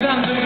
Gracias.